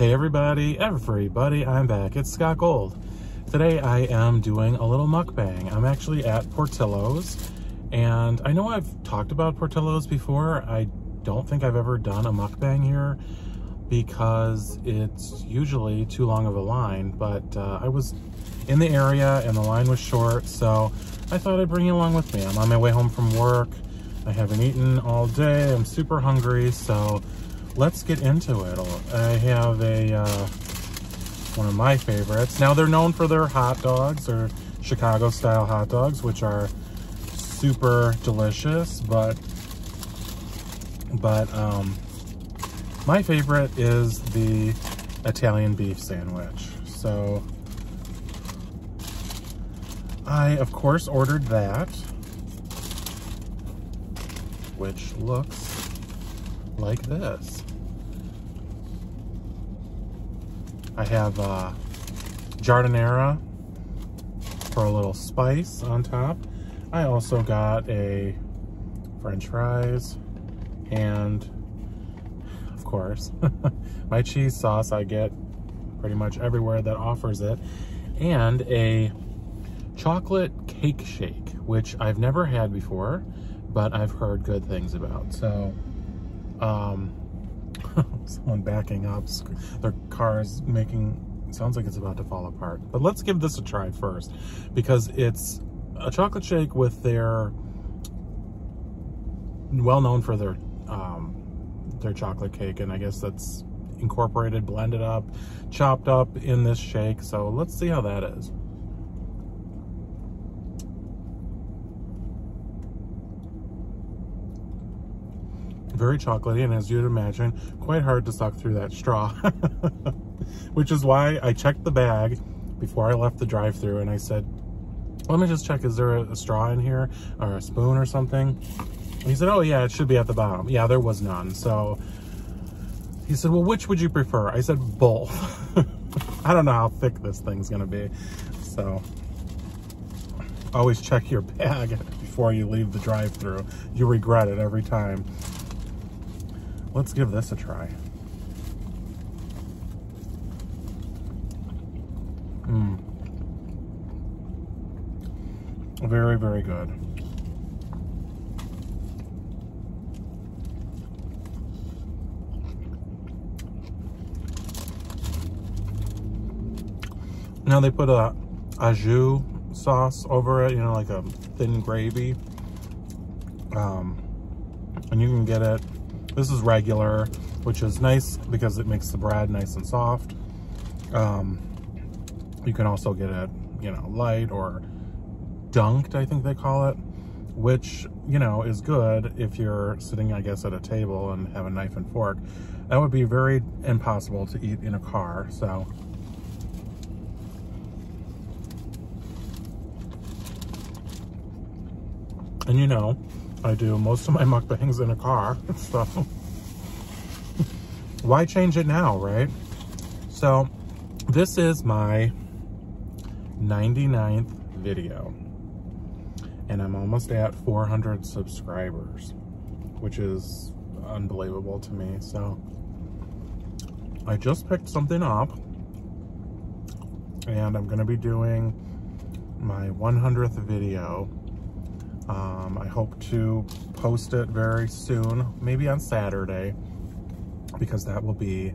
Hey everybody, everybody, I'm back. It's Scott Gold. Today I am doing a little mukbang. I'm actually at Portillo's and I know I've talked about Portillo's before. I don't think I've ever done a mukbang here because it's usually too long of a line, but uh, I was in the area and the line was short, so I thought I'd bring you along with me. I'm on my way home from work. I haven't eaten all day. I'm super hungry, so let's get into it. I have a uh, one of my favorites. Now they're known for their hot dogs or Chicago style hot dogs, which are super delicious, but but um, my favorite is the Italian beef sandwich. So I, of course, ordered that, which looks like this. I have uh, giardiniera for a little spice on top. I also got a french fries and of course my cheese sauce I get pretty much everywhere that offers it and a chocolate cake shake which I've never had before but I've heard good things about so um someone backing up their car's making sounds like it's about to fall apart. But let's give this a try first because it's a chocolate shake with their well known for their um, their chocolate cake and I guess that's incorporated blended up chopped up in this shake. So let's see how that is very chocolatey and as you'd imagine quite hard to suck through that straw. Which is why I checked the bag before I left the drive-through and I said let me just check is there a, a straw in here or a spoon or something? And he said oh yeah it should be at the bottom. Yeah there was none. So he said well which would you prefer? I said both. I don't know how thick this thing's gonna be. So always check your bag before you leave the drive-through. You regret it every time Let's give this a try. Mmm. Very, very good. Now they put a au jus sauce over it, you know, like a thin gravy. Um, and you can get it this is regular, which is nice because it makes the bread nice and soft. Um, you can also get it, you know, light or dunked, I think they call it, which, you know, is good if you're sitting, I guess, at a table and have a knife and fork. That would be very impossible to eat in a car, so. And you know, I do. Most of my mukbangs in a car, so. Why change it now, right? So this is my 99th video. And I'm almost at 400 subscribers, which is unbelievable to me. So. I just picked something up. And I'm gonna be doing my 100th video um, I hope to post it very soon, maybe on Saturday, because that will be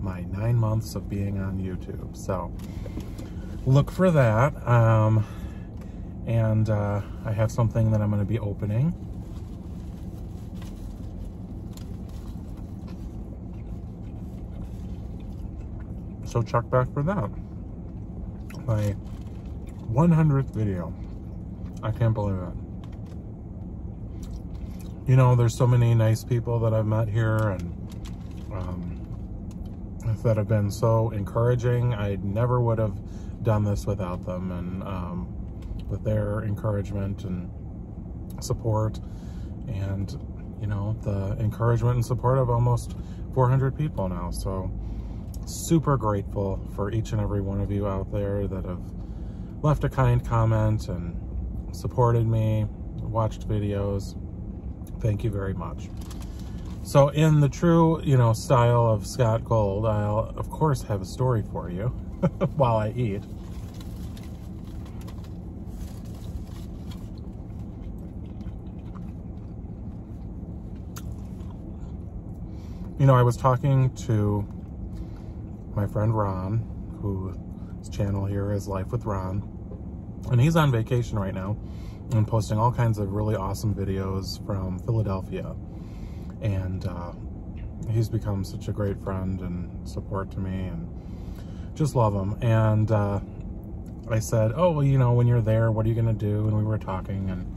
my nine months of being on YouTube. So look for that. Um, and uh, I have something that I'm going to be opening. So check back for that. My 100th video. I can't believe it you know, there's so many nice people that I've met here and um, that have been so encouraging. I never would have done this without them and um, with their encouragement and support and, you know, the encouragement and support of almost 400 people now. So super grateful for each and every one of you out there that have left a kind comment and supported me, watched videos, Thank you very much. So in the true, you know, style of Scott Gold, I'll of course have a story for you while I eat. You know, I was talking to my friend Ron, whose channel here is Life with Ron, and he's on vacation right now and posting all kinds of really awesome videos from Philadelphia. And uh, he's become such a great friend and support to me and just love him. And uh, I said, oh, well, you know, when you're there, what are you going to do? And we were talking and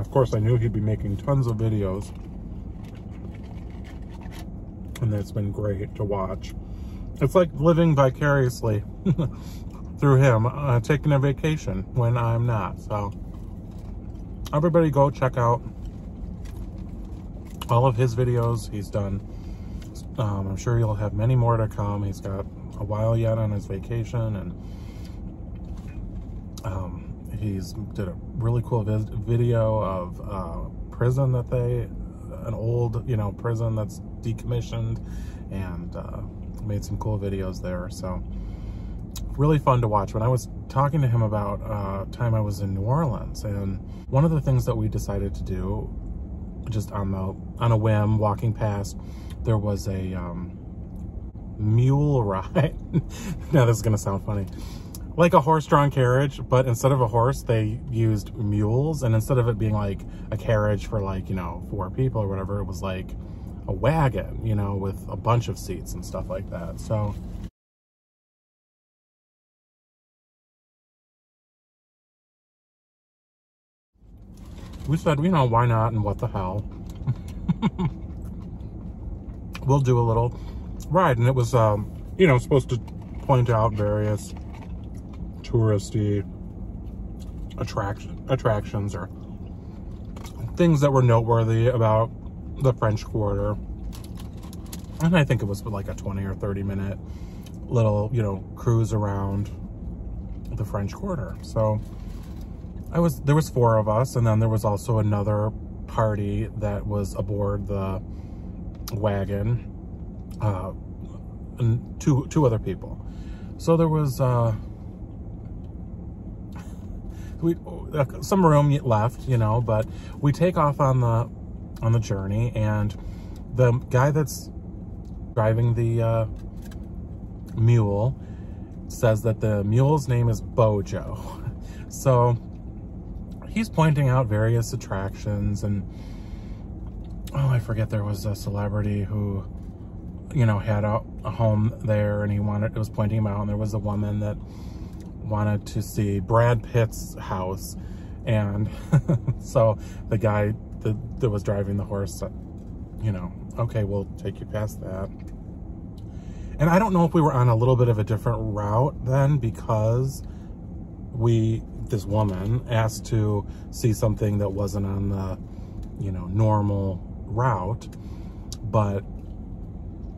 Of course, I knew he'd be making tons of videos. And that's been great to watch. It's like living vicariously through him, uh, taking a vacation when I'm not. So, everybody go check out all of his videos he's done. Um, I'm sure he'll have many more to come. He's got a while yet on his vacation and um, he's did a really cool video of uh, prison that they, an old, you know, prison that's decommissioned and uh, made some cool videos there. So really fun to watch. When I was talking to him about uh, time I was in New Orleans and one of the things that we decided to do just on the on a whim walking past there was a um, mule ride now this is gonna sound funny like a horse-drawn carriage, but instead of a horse, they used mules. And instead of it being like a carriage for like, you know, four people or whatever, it was like a wagon, you know, with a bunch of seats and stuff like that. So we said, you know, why not and what the hell. we'll do a little ride. And it was, um, you know, supposed to point out various touristy attraction attractions or things that were noteworthy about the French Quarter. And I think it was like a 20 or 30 minute little, you know, cruise around the French Quarter. So I was, there was four of us and then there was also another party that was aboard the wagon, uh, and two, two other people. So there was, uh, we uh, some room left, you know, but we take off on the on the journey, and the guy that's driving the uh, mule says that the mule's name is Bojo. So he's pointing out various attractions and oh, I forget there was a celebrity who you know had a, a home there and he wanted it was pointing him out and there was a woman that wanted to see Brad Pitt's house. And so the guy that, that was driving the horse you know, okay, we'll take you past that. And I don't know if we were on a little bit of a different route then because we, this woman, asked to see something that wasn't on the, you know, normal route. But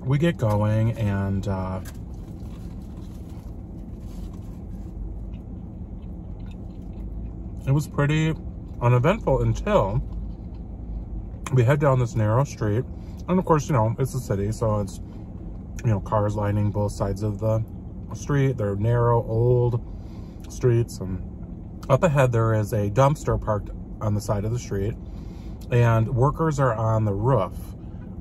we get going and uh, it was pretty uneventful until we head down this narrow street. And of course, you know, it's a city, so it's, you know, cars lining both sides of the street. They're narrow, old streets. And up ahead, there is a dumpster parked on the side of the street. And workers are on the roof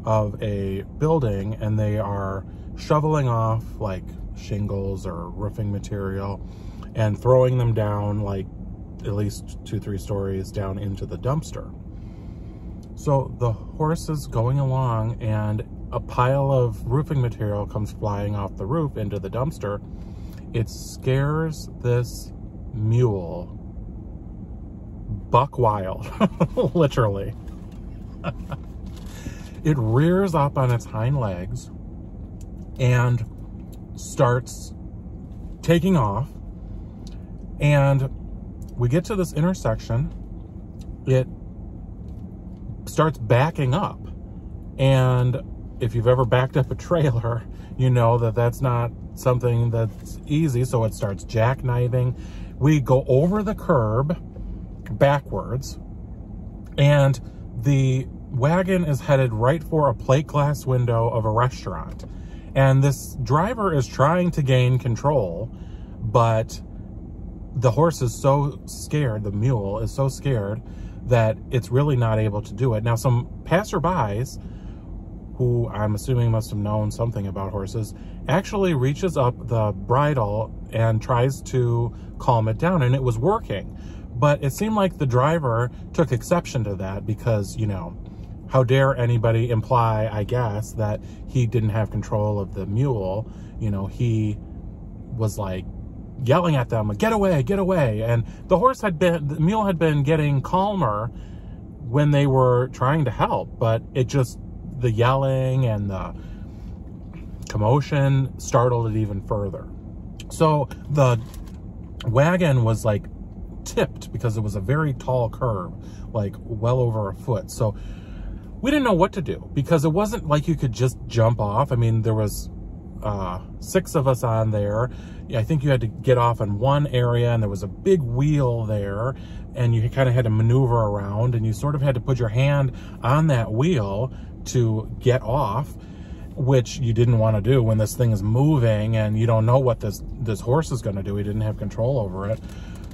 of a building and they are shoveling off like shingles or roofing material and throwing them down like at least two, three stories down into the dumpster. So the horse is going along and a pile of roofing material comes flying off the roof into the dumpster. It scares this mule buck wild, literally. it rears up on its hind legs and starts taking off and we get to this intersection, it starts backing up. And if you've ever backed up a trailer, you know that that's not something that's easy. So it starts jackkniving, we go over the curb backwards and the wagon is headed right for a plate glass window of a restaurant. And this driver is trying to gain control, but the horse is so scared, the mule is so scared that it's really not able to do it. Now, some passerbys, who I'm assuming must have known something about horses, actually reaches up the bridle and tries to calm it down, and it was working. But it seemed like the driver took exception to that because, you know, how dare anybody imply, I guess, that he didn't have control of the mule. You know, he was like yelling at them, get away, get away. And the horse had been, the mule had been getting calmer when they were trying to help, but it just, the yelling and the commotion startled it even further. So the wagon was like tipped because it was a very tall curb, like well over a foot. So we didn't know what to do because it wasn't like you could just jump off. I mean, there was uh, six of us on there. I think you had to get off in one area and there was a big wheel there and you kind of had to maneuver around and you sort of had to put your hand on that wheel to get off which you didn't want to do when this thing is moving and you don't know what this this horse is going to do. He didn't have control over it.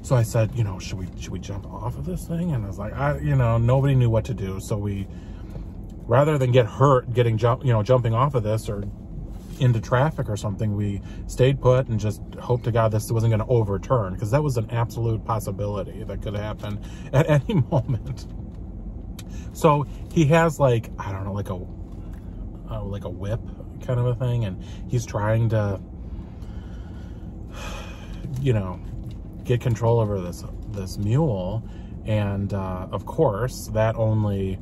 So I said, you know, should we should we jump off of this thing? And I was like, I, you know, nobody knew what to do. So we, rather than get hurt getting jump, you know, jumping off of this or into traffic or something, we stayed put and just hoped to God this wasn't going to overturn because that was an absolute possibility that could happen at any moment. So he has like, I don't know, like a, uh, like a whip kind of a thing. And he's trying to, you know, get control over this this mule and uh, of course that only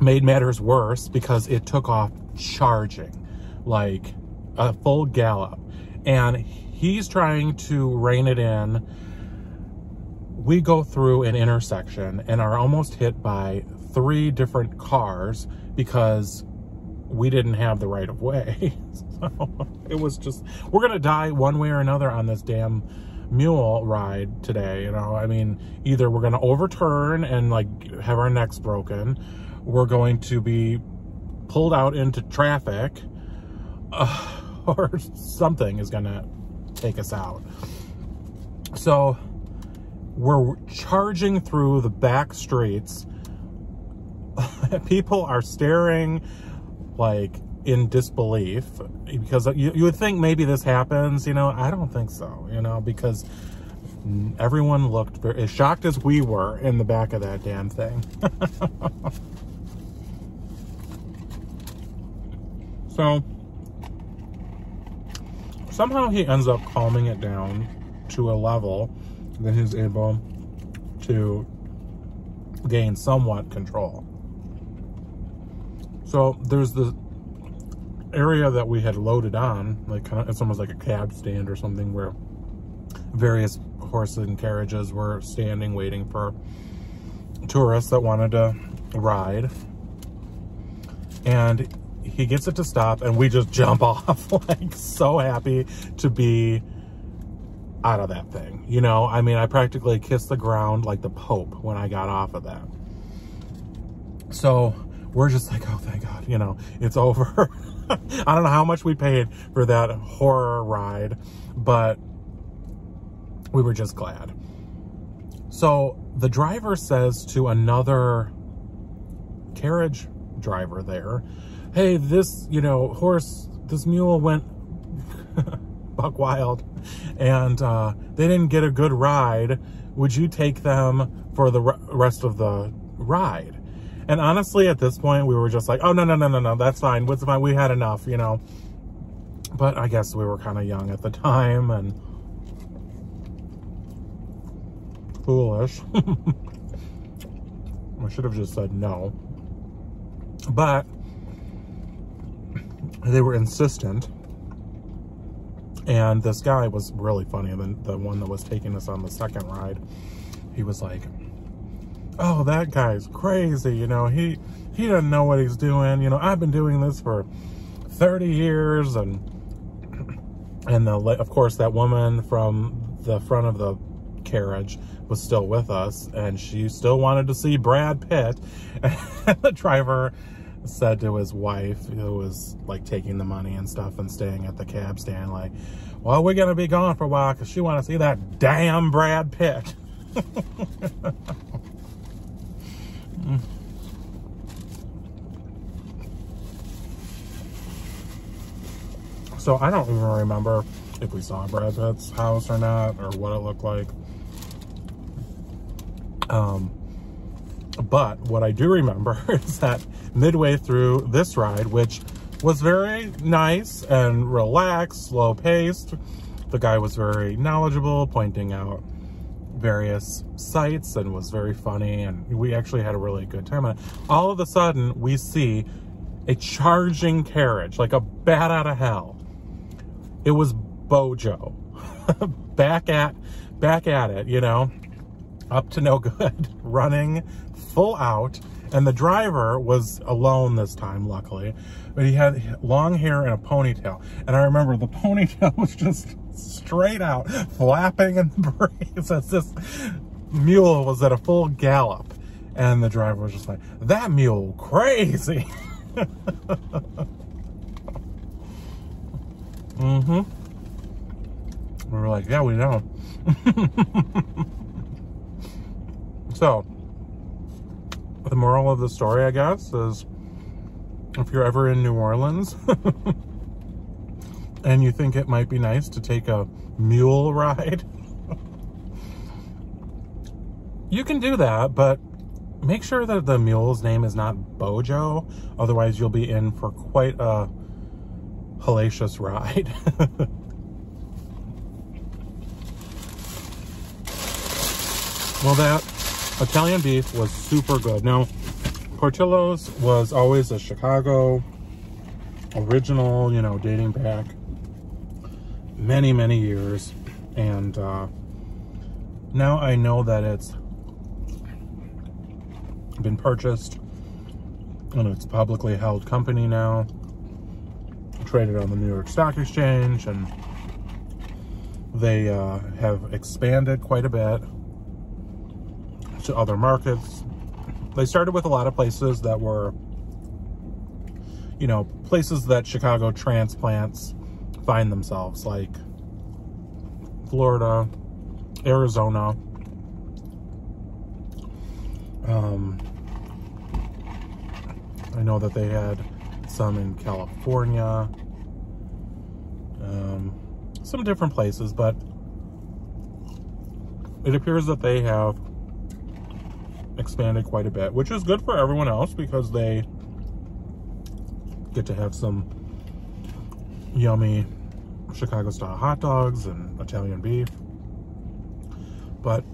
made matters worse because it took off charging like a full gallop. And he's trying to rein it in. We go through an intersection and are almost hit by three different cars because we didn't have the right of way. So it was just we're gonna die one way or another on this damn mule ride today, you know, I mean, either we're going to overturn and like have our necks broken, we're going to be pulled out into traffic, uh, or something is going to take us out. So we're charging through the back streets. People are staring like in disbelief because you, you would think maybe this happens, you know, I don't think so, you know, because everyone looked very, as shocked as we were in the back of that damn thing. so somehow he ends up calming it down to a level that he's able to gain somewhat control. So there's the area that we had loaded on, like kind of, it's almost like a cab stand or something where various horses and carriages were standing waiting for tourists that wanted to ride. And he gets it to stop and we just jump off like so happy to be out of that thing. You know, I mean, I practically kissed the ground like the Pope when I got off of that. So we're just like, oh, thank God, you know, it's over. I don't know how much we paid for that horror ride, but we were just glad. So the driver says to another carriage driver there, hey, this, you know, horse, this mule went buck wild and uh, they didn't get a good ride. Would you take them for the rest of the ride? And honestly, at this point, we were just like, oh, no, no, no, no, no, that's fine. What's fine? We had enough, you know. But I guess we were kind of young at the time and foolish. I should have just said no. But they were insistent. And this guy was really funny. The, the one that was taking us on the second ride, he was like, oh, that guy's crazy. You know, he, he doesn't know what he's doing. You know, I've been doing this for 30 years. And, and the, of course, that woman from the front of the carriage was still with us and she still wanted to see Brad Pitt. And the driver said to his wife, who was like taking the money and stuff and staying at the cab stand, like, well, we're going to be gone for a while because she want to see that damn Brad Pitt. so I don't even remember if we saw Brad Pitt's house or not, or what it looked like. Um, but what I do remember is that midway through this ride, which was very nice and relaxed, slow paced, the guy was very knowledgeable, pointing out various sites and was very funny. And we actually had a really good time. And all of a sudden, we see a charging carriage, like a bat out of hell. It was Bojo back at, back at it, you know, up to no good, running full out. And the driver was alone this time, luckily, but he had long hair and a ponytail. And I remember the ponytail was just straight out, flapping in the breeze as this mule was at a full gallop. And the driver was just like, that mule crazy. mm-hmm. We were like, yeah, we know. so, the moral of the story, I guess, is if you're ever in New Orleans and you think it might be nice to take a mule ride, you can do that, but make sure that the mule's name is not Bojo. Otherwise, you'll be in for quite a hellacious ride. well, that Italian beef was super good. Now, Portillo's was always a Chicago original, you know, dating back many, many years. And uh, now I know that it's been purchased and it's a publicly held company now, traded on the New York Stock Exchange, and they uh, have expanded quite a bit to other markets. They started with a lot of places that were, you know, places that Chicago transplants find themselves, like Florida, Arizona, um, I know that they had some in California, um, some different places, but it appears that they have expanded quite a bit, which is good for everyone else because they get to have some yummy Chicago style hot dogs and Italian beef. But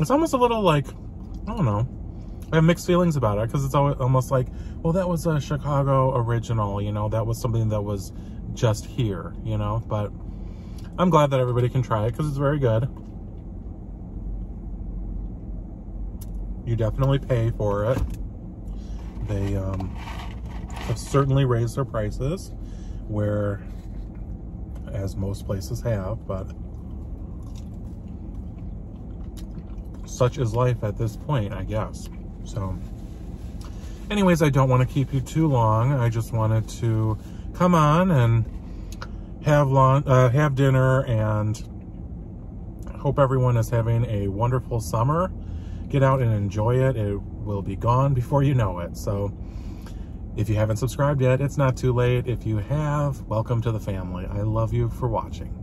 it's almost a little like, I don't know, I have mixed feelings about it because it's almost like, well, that was a Chicago original, you know, that was something that was just here, you know, but I'm glad that everybody can try it because it's very good. You definitely pay for it. They um, have certainly raised their prices where, as most places have, but such is life at this point, I guess. So, anyways, I don't want to keep you too long. I just wanted to come on and have lunch, uh, have dinner, and hope everyone is having a wonderful summer get out and enjoy it. It will be gone before you know it. So if you haven't subscribed yet, it's not too late. If you have, welcome to the family. I love you for watching.